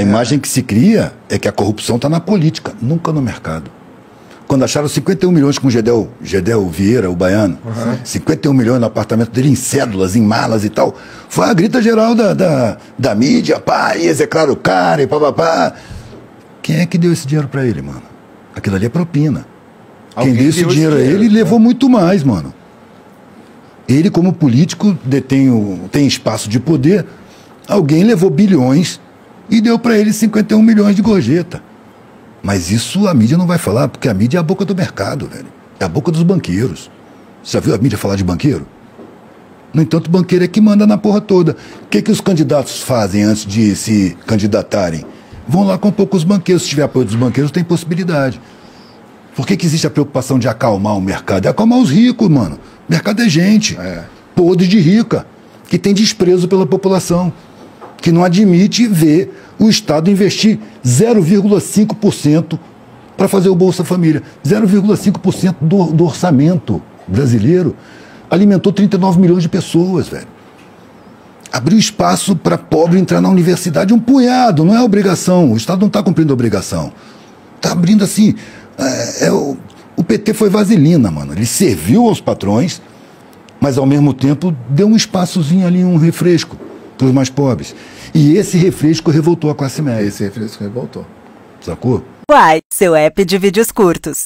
A imagem que se cria é que a corrupção está na política, nunca no mercado. Quando acharam 51 milhões com o Gedel, Gedel Vieira, o baiano, uhum. 51 milhões no apartamento dele em cédulas, em malas e tal, foi a grita geral da, da, da mídia, pá, e execrar o cara e papapá. Quem é que deu esse dinheiro para ele, mano? Aquilo ali é propina. Alguém Quem deu esse dinheiro a ele levou né? muito mais, mano. Ele, como político, detém o, tem espaço de poder. Alguém levou bilhões e deu para ele 51 milhões de gorjeta. Mas isso a mídia não vai falar, porque a mídia é a boca do mercado, velho. É a boca dos banqueiros. Você já viu a mídia falar de banqueiro? No entanto, o banqueiro é que manda na porra toda. O que, que os candidatos fazem antes de se candidatarem? Vão lá com poucos banqueiros. Se tiver apoio dos banqueiros, tem possibilidade. Por que, que existe a preocupação de acalmar o mercado? É acalmar os ricos, mano. O mercado é gente. É. Podre de rica. Que tem desprezo pela população. Que não admite ver o Estado investir 0,5% para fazer o Bolsa Família. 0,5% do, do orçamento brasileiro alimentou 39 milhões de pessoas, velho. Abriu espaço para pobre entrar na universidade, um punhado, não é obrigação. O Estado não está cumprindo a obrigação. Está abrindo assim. É, é, o, o PT foi vaselina, mano. Ele serviu aos patrões, mas ao mesmo tempo deu um espaçozinho ali, um refresco para os mais pobres. E esse refresco revoltou a classe média. Esse refresco revoltou. Sacou? Uai, seu app de vídeos curtos.